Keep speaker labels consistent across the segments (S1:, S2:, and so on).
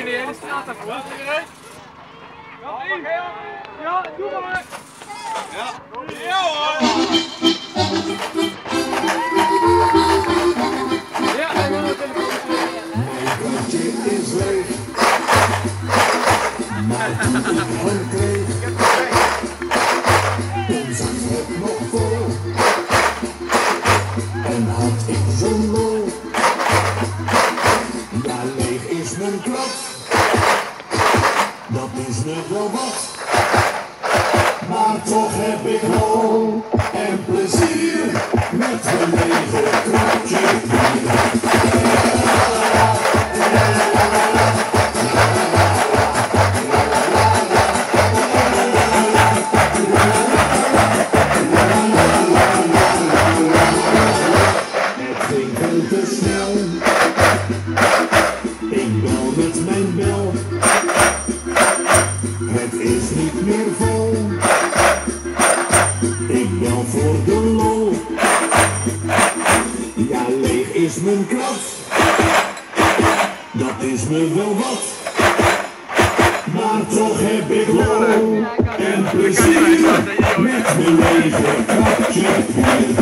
S1: je de hele straat ervoor? Ja, doe maar!
S2: Ja. Ja hoor.
S1: Ja, dan het
S3: Kwartje is. Maar kreeg, toen zat het nog vol. En had ik zo'n klap. Dat is me wel wat. Maar toch heb ik lol Ik bel met mijn bel. Het is niet meer vol. Ik bel voor de lol. Ja, leeg is mijn krat. Dat is me wel wat. Maar toch heb ik lol en plezier met mijn lege kratje.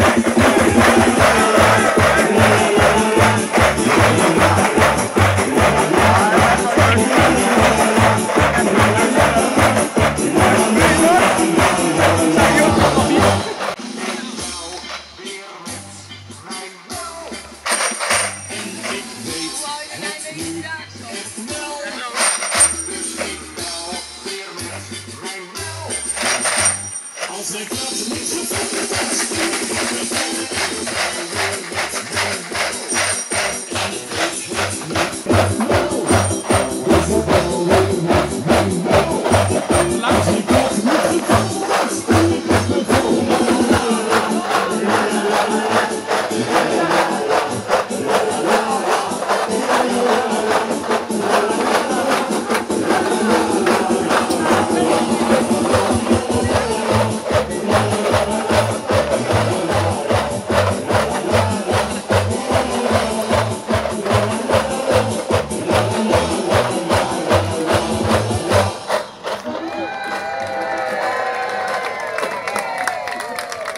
S3: Music loves me so